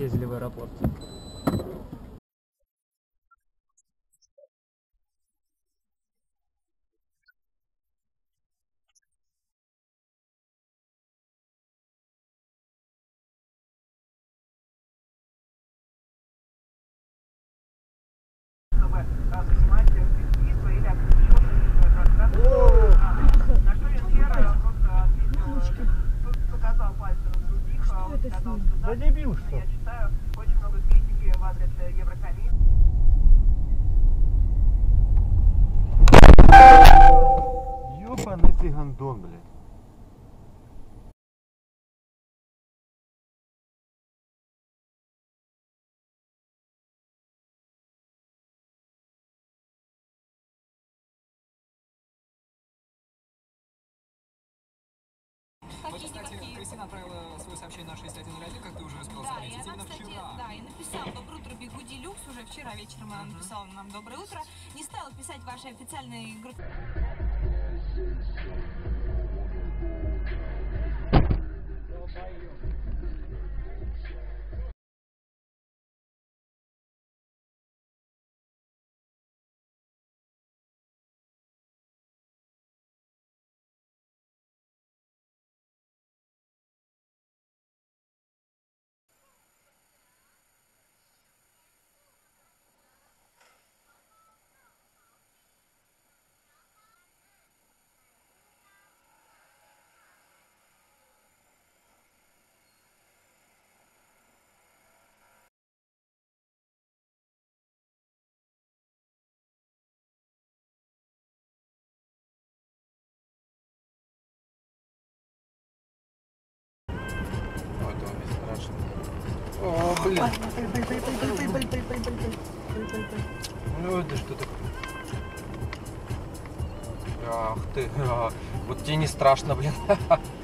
съездили в аэропорт. чтобы он сказал, что да, дебил, что? я читаю очень много критики в адрес Еврокомиссии. Ёбаный ты гандон, блядь. Вот, кстати, Кристина отправила свое сообщение на 6101, как ты уже успел Да, и заметить. она, Именно кстати, вчера. да, и написала «Доброе утро, Бегу Делюкс». Уже вчера вечером она написала нам «Доброе утро». Не стала писать вашей официальной группе. Блин. Ну это что такое? Ах ты, вот тебе не страшно, блин.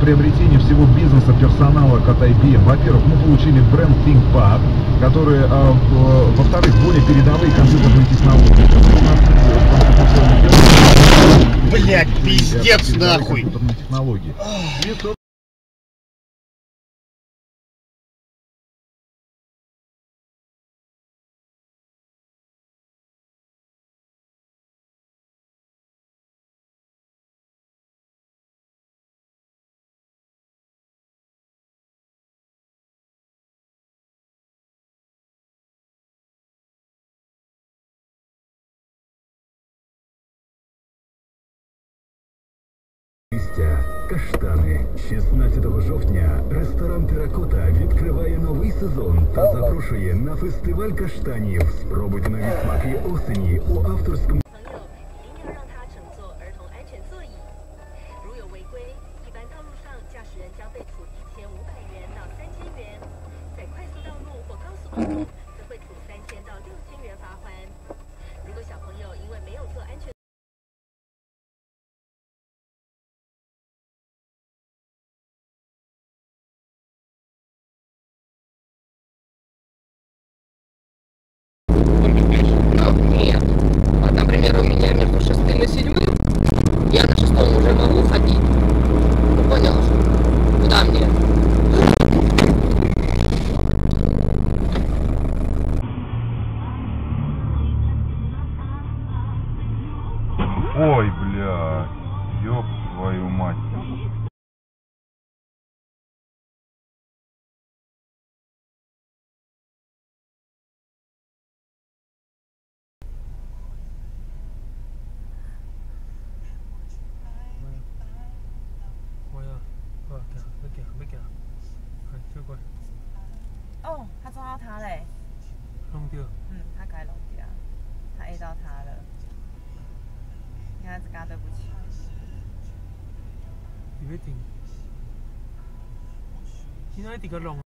Для приобретения всего бизнеса персонала от IBM, во-первых, мы получили бренд ThinkPad, который, а, во-вторых, более передовые компьютерные технологии. Блядь, пиздец, нахуй. технологии. Листя, каштани. 16 жовтня ресторан Теракота відкриває новий сезон та запрошує на фестиваль каштанів. Спробуйте нові смаки осені у авторському. Ну, нет. Вот, например, у меня между шестым и седьмым, я на шестом уже могу ходить. Ну, понял? Куда мне? Ой, бля, ёб твою мать. 到他了，你还是嘎他对不起。个龙。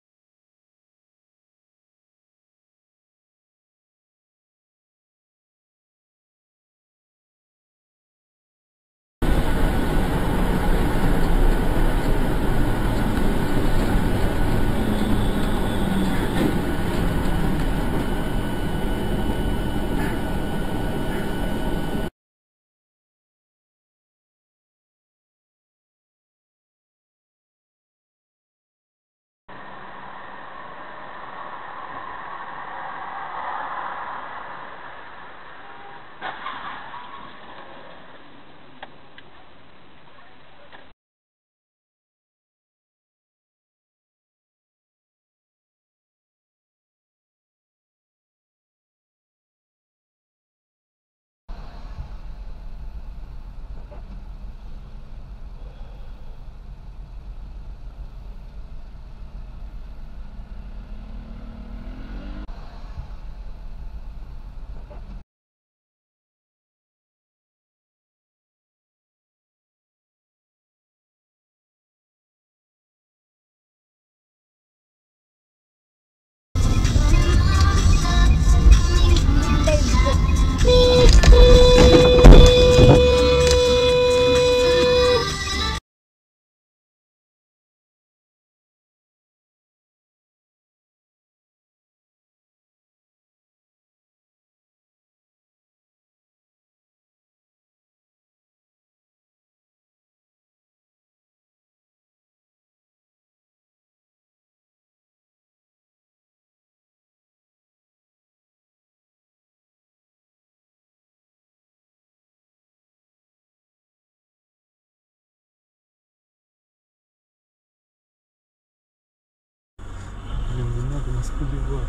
Нас поливать.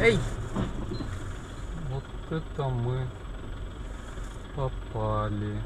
Эй! Вот это мы попали.